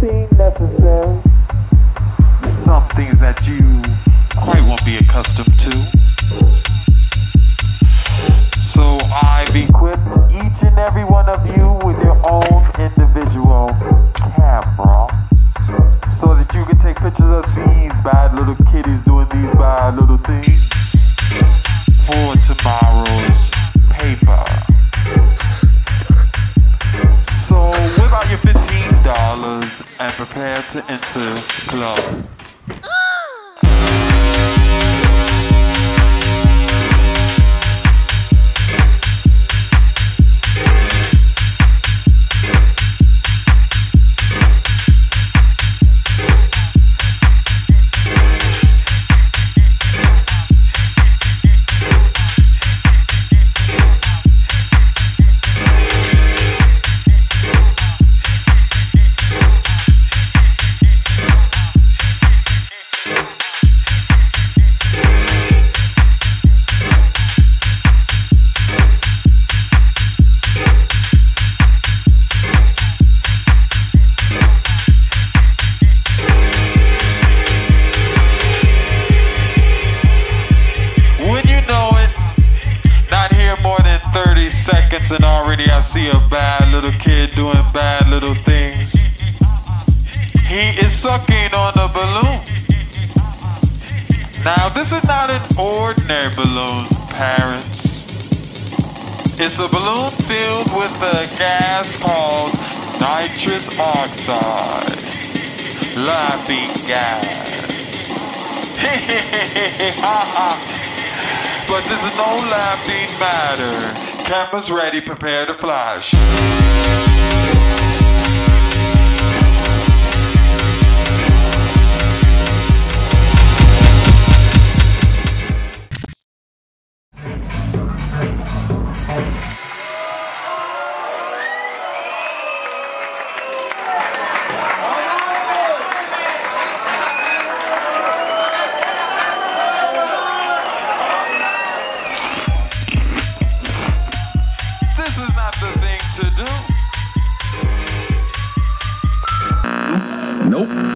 seem necessary. That you quite won't be accustomed to. So I've equipped each and every one of you with your own individual camera. So that you can take pictures of these bad little kitties doing these bad little things and prepare to enter the club. And already I see a bad little kid doing bad little things. He is sucking on a balloon. Now, this is not an ordinary balloon, parents. It's a balloon filled with a gas called nitrous oxide. Laughing gas. But this is no laughing matter. Cameras ready, prepare to flash.